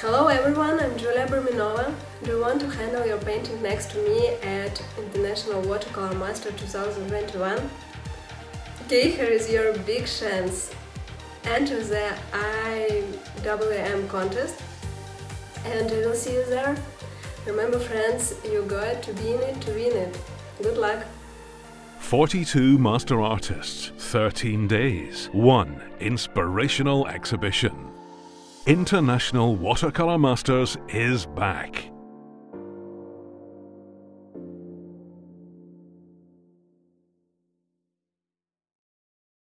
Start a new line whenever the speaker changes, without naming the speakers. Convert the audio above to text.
Hello everyone, I'm Julia Barminova. Do you want to handle your painting next to me at International Watercolor Master 2021? Okay, here is your big chance. Enter the IWM contest and I will see you there. Remember friends, you got to be in it to win it. Good luck!
42 master artists, 13 days, one inspirational exhibition. International Watercolor Masters is back.